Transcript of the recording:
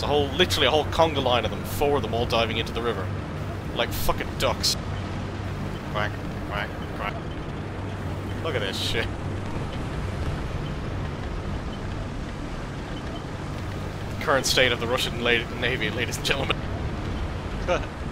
It's a whole, literally a whole conga line of them, four of them all diving into the river. Like fucking ducks. Quack, quack, quack. Look at this shit. Current state of the Russian Navy, ladies and gentlemen.